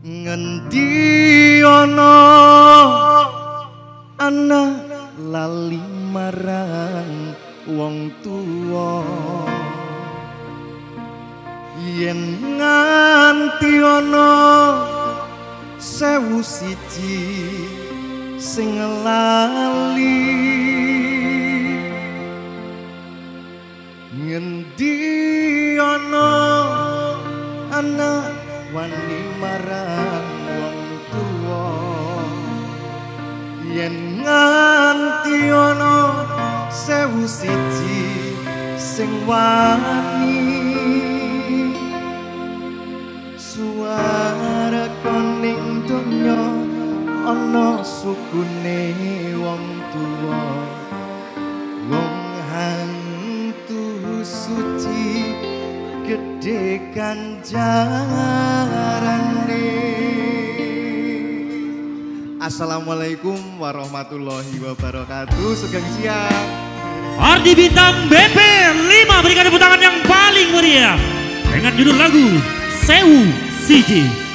ngendi ana anak lali marang wong tuwa? Yen nganti ana sewu siji sing lali. Ngendi ana anak wani marang wong tuwa. Yen nganti ana sewu siji sing wani gede kanjarane Assalamualaikum warahmatullahi wabarakatuh. Sugeng siang. Ardi Bintang BP 5 berikan tepuk tangan yang paling meriah. Dengan judul lagu Sewu Siji.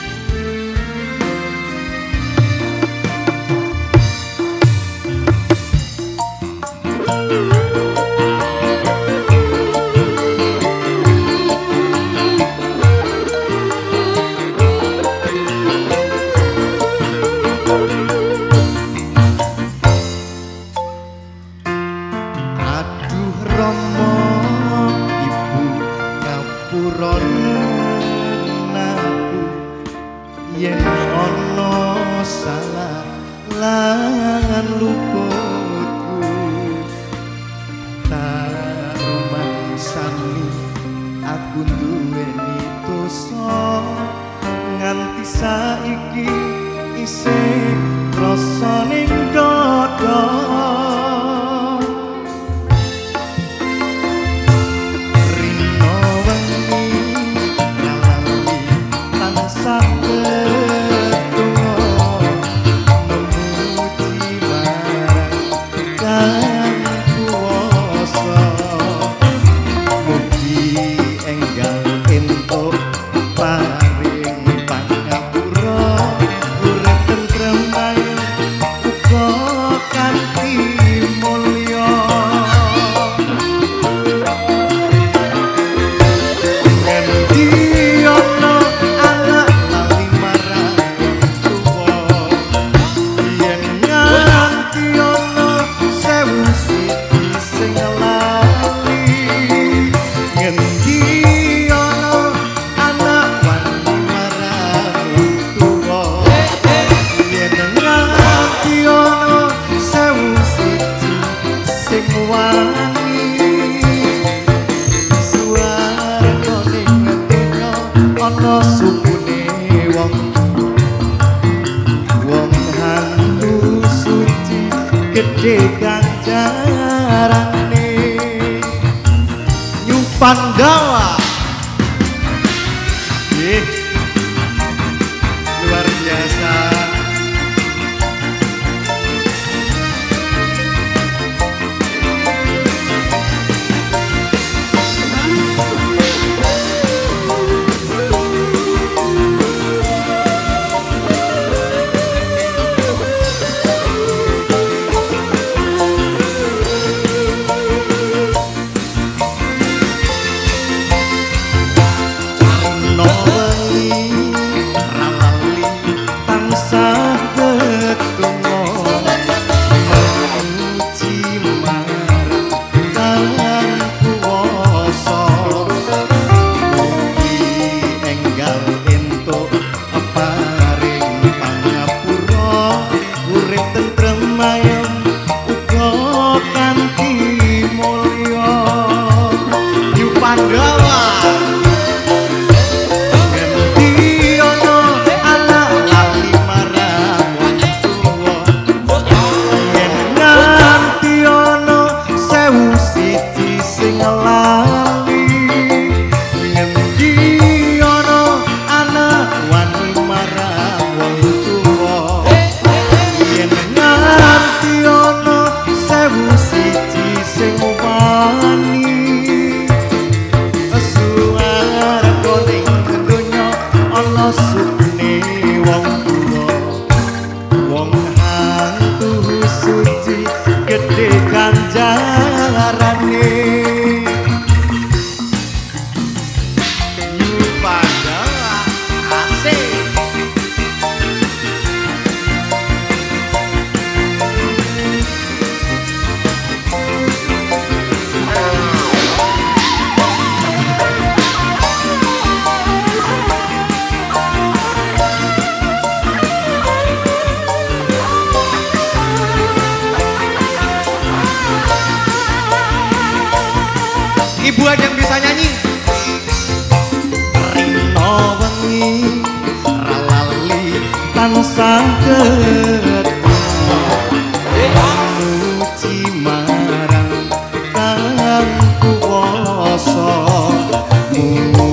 Ngapuron aku yen ana salah lan luputku tarumangsani aku duweni dosa nganti saiki isih rasa gedhe kang jarane nyupan gawang buat yang bisa nyanyi. Rino wengi ralali tansah ketemu Menuji marang tangan kuwoso Mungu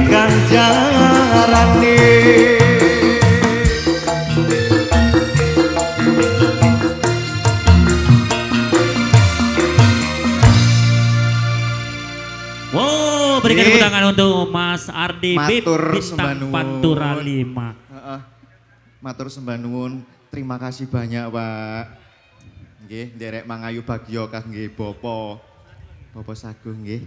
gedhe kanjarane Wow, berikan Oke. tepuk tangan untuk Mas Ardi Bib Matur Bintang sembah nuwun. Pantura 5. Heeh. Matur sembah nuwun. Terima kasih banyak, Pak. Nggih, nderek mangayu bagya kangge Bapa. Bapa Sagung nggih.